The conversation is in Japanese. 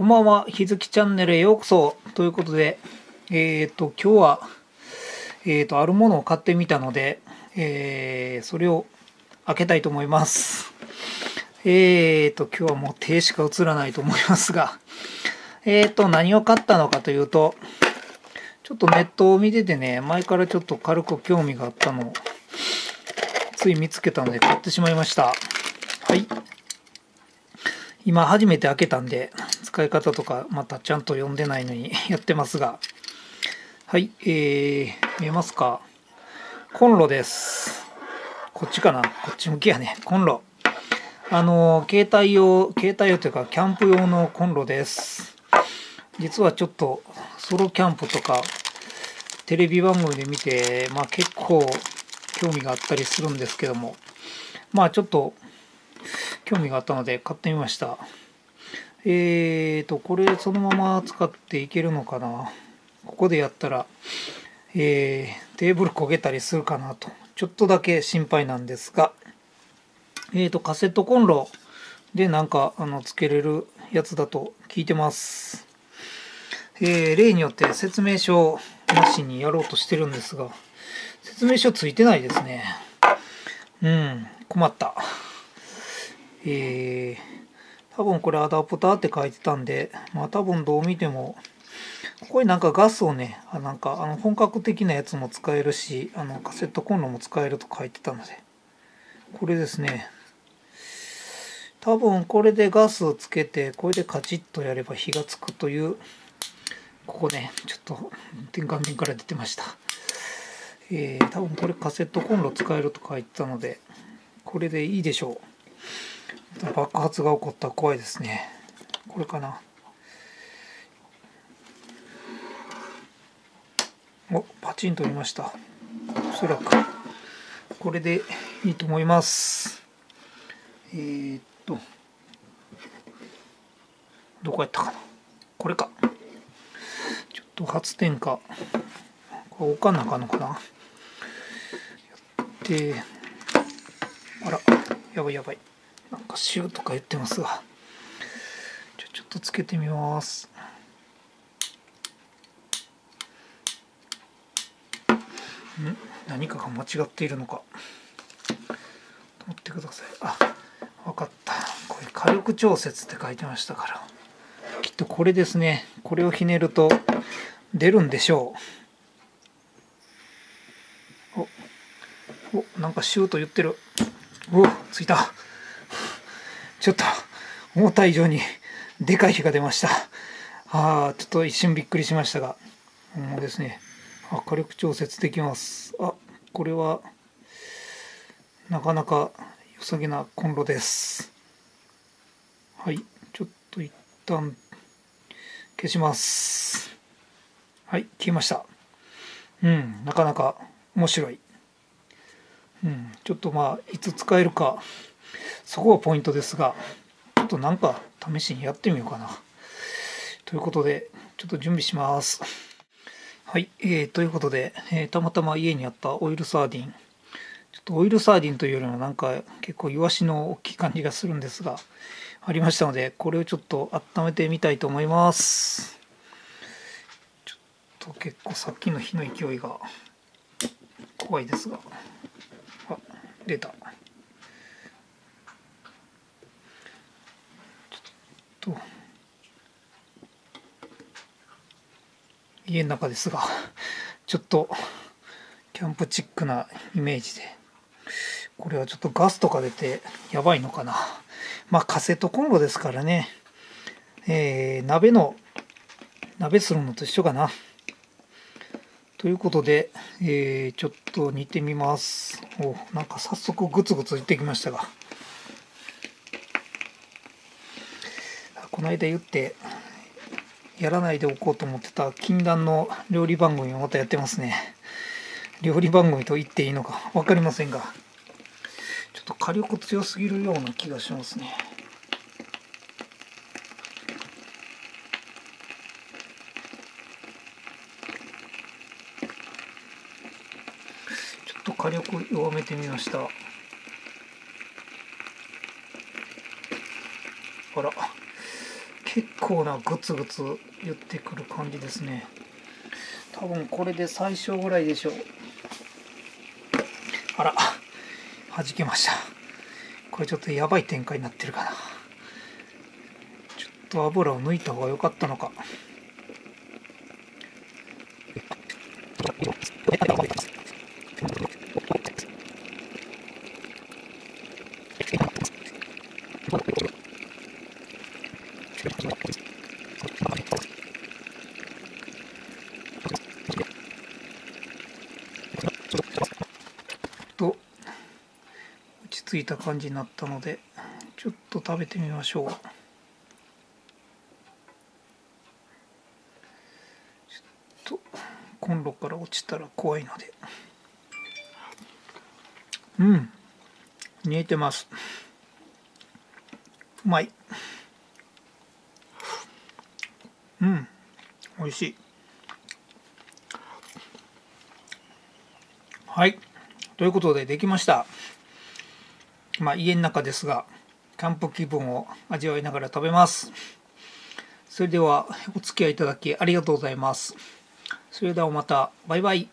こんばんは、日月チャンネルへようこそ。ということで、えっ、と、今日は、えっ、と、あるものを買ってみたので、えー、それを開けたいと思います。えっ、と、今日はもう手しか映らないと思いますが、えっ、と、何を買ったのかというと、ちょっとネットを見ててね、前からちょっと軽く興味があったのを、つい見つけたので買ってしまいました。はい。今初めて開けたんで、使い方とかまたちゃんと読んでないのに やってますが。はい、えー、見えますか？コンロです。こっちかな？こっち向きやね。コンロ。あの、携帯用、携帯用というか、キャンプ用のコンロです。実はちょっと、ソロキャンプとか、テレビ番組で見て、まあ結構興味があったりするんですけども、まあちょっと興味があったので買ってみました。えーと、これそのまま使っていけるのかな？ここでやったら、えーテーブル焦げたりするかなと、ちょっとだけ心配なんですが、えーと、カセットコンロでなんか、あの、つけれるやつだと聞いてます。えー例によって説明書なしにやろうとしてるんですが、説明書ついてないですね。うん、困った。えー、多分これアダプターって書いてたんで、まあ多分どう見ても、ここになんかガスをね、あなんかあの本格的なやつも使えるし、あのカセットコンロも使えると書いてたので、これですね。多分これでガスをつけて、これでカチッとやれば火がつくという、ここね、ちょっと転換点から出てました。えー、多分これカセットコンロ使えると書いてたので、これでいいでしょう。爆発が起こったら怖いですね。これかな。お、パチンと言いました。おそらく。これでいいと思います。えー、っと、どこやったかな。これか。ちょっと発電か。これ置かなあかんのかな。やって、あら、やばいやばい。なんかシューとか言ってますが。じゃちょっとつけてみます。ん？何かが間違っているのか。待ってください。あ、わかった。これ火力調節って書いてましたから。きっとこれですね。これをひねると出るんでしょう。お、お、なんかシューと言ってる。お、ついた。ちょっと思った以上にでかい火が出ました。ああ、ちょっと一瞬びっくりしましたが、もうですね、あ火力調節できます。あ、これはなかなか良さげなコンロです。はい、ちょっと一旦消します。はい、消えました。うん、なかなか面白い。うん、ちょっとまあいつ使えるかそこがポイントですがちょっとなんか試しにやってみようかな。ということでちょっと準備します。はい、えー、ということで、えーたまたま家にあったオイルサーディン。ちょっとオイルサーディンというよりもなんか結構イワシの大きい感じがするんですがありましたのでこれをちょっと温めてみたいと思います。ちょっと結構さっきの火の勢いが怖いですが。あ出たちょっと。家の中ですがちょっとキャンプチックなイメージで。これはちょっとガスとか出てやばいのかな。まあカセットコンロですからね。えー、鍋の鍋するのと一緒かな。ということで、えーちょっと煮てみます。おなんか早速グツグツいってきましたが。この間言って、やらないでおこうと思ってた禁断の料理番組をまたやってますね。料理番組と言っていいのか分かりませんが、ちょっと火力強すぎるような気がしますね。ちょっと火力弱めてみました。あら、結構なグツグツ言ってくる感じですね。多分これで最小ぐらいでしょう。あら弾けました。これちょっとやばい展開になってるかな。ちょっと油を抜いた方が良かったのか。と落ち着いた感じになったのでちょっと食べてみましょう。ちょっとコンロから落ちたら怖いので。うん。煮えてます。うまい。うん。美味しい。はい。ということでできました。まあ家の中ですがキャンプ気分を味わいながら食べます。それではお付き合いいただきありがとうございます。それではまた。バイバイ。